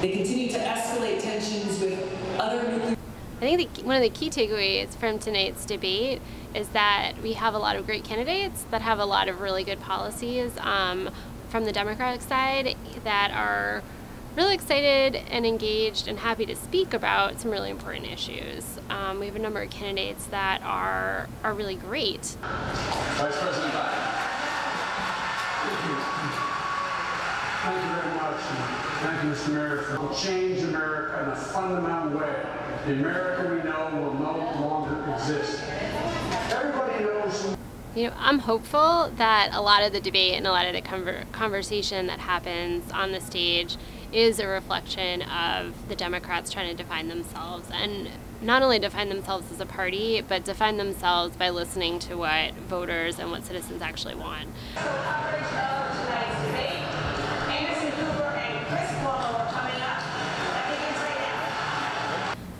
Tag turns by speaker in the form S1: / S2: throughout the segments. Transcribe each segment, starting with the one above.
S1: They continue to escalate tensions with other nuclear.
S2: I think the, one of the key takeaways from tonight's debate is that we have a lot of great candidates that have a lot of really good policies um, from the Democratic side that are really excited and engaged and happy to speak about some really important issues. Um, we have a number of candidates that are are really great.
S3: Vice President
S4: Thank you, Mr. Mayor, for change America in a fundamental way. The America we know will no longer exist. Everybody knows.
S2: You know, I'm hopeful that a lot of the debate and a lot of the conver- conversation that happens on the stage is a reflection of the Democrats trying to define themselves and not only define themselves as a party, but define themselves by listening to what voters and what citizens actually want.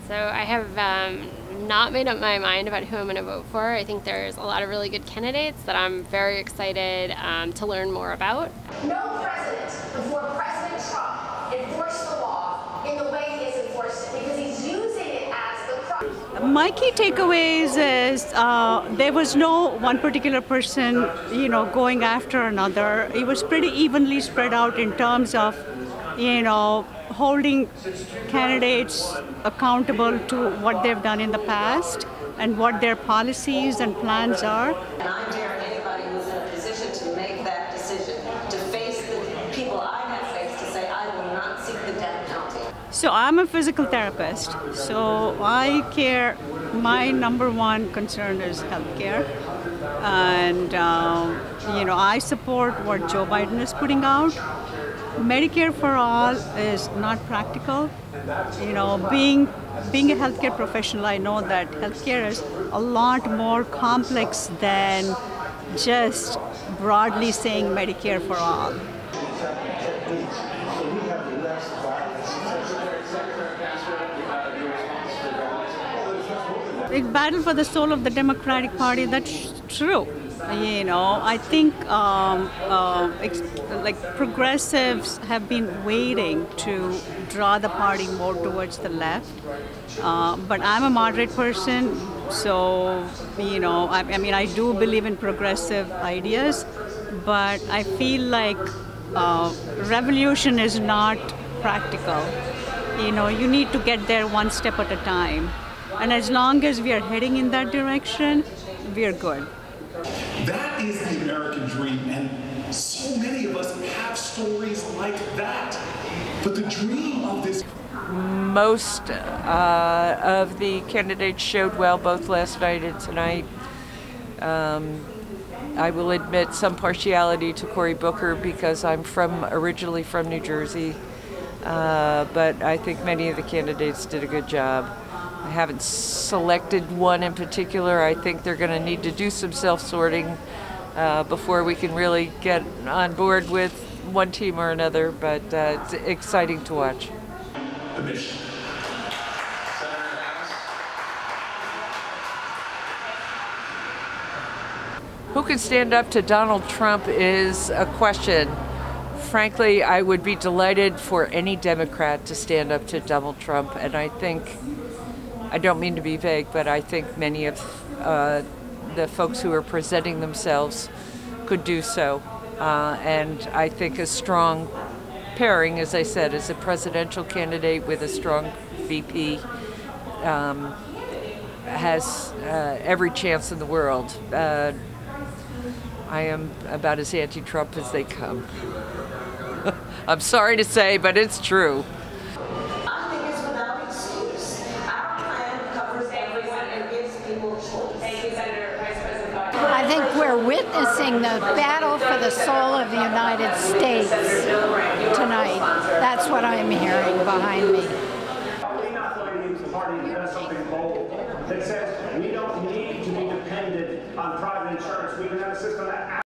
S2: So I have um, not made up my mind about who I'm going to vote for. I think there's a lot of really good candidates that I'm very excited um, to learn more about.
S5: No president before President Trump enforced the law in the way he has enforced it because he's using it as the crutch.
S6: My key takeaways is uh, there was no one particular person, you know, going after another. It was pretty evenly spread out in terms of, you know, holding candidates accountable to what they've done in the past and what their policies and plans are.
S7: And I dare anybody who's in a position to make that decision, to face the people I have faced, to say, I will not seek the death penalty.
S6: So I'm a physical therapist. So I care. My number one concern is healthcare, and um, you know I support what Joe Biden is putting out. Medicare for all is not practical. You know, being being a healthcare professional, I know that healthcare is a lot more complex than just broadly saying Medicare for all. A battle for the soul of the Democratic Party, that's true. You know, I think um, uh, like progressives have been waiting to draw the party more towards the left. Uh, but I'm a moderate person, so you know, I, I, mean, I do believe in progressive ideas, but I feel like uh, revolution is not practical. You know, you need to get there one step at a time. And as long as we are heading in that direction, we are good.
S3: That is the American dream, and so many of us have stories like that. But the dream of this.
S8: Most uh, of the candidates showed well both last night and tonight. Um, I will admit some partiality to Cory Booker because I'm from originally from New Jersey, uh, but I think many of the candidates did a good job. I haven't selected one in particular. I think they're going to need to do some self sorting uh, before we can really get on board with one team or another, but uh, it's exciting to watch. Who can stand up to Donald Trump is a question. Frankly, I would be delighted for any Democrat to stand up to Donald Trump, and I think I don't mean to be vague, but I think many of uh, the folks who are presenting themselves could do so. Uh, and I think a strong pairing, as I said, as a presidential candidate with a strong VP um, has uh, every chance in the world. Uh, I am about as anti Trump as they come. I'm sorry to say, but it's true.
S9: Witnessing the battle for the soul of the United States tonight. That's what I'm hearing behind me.
S4: that says we don't need to be dependent on private insurance. We can have a system that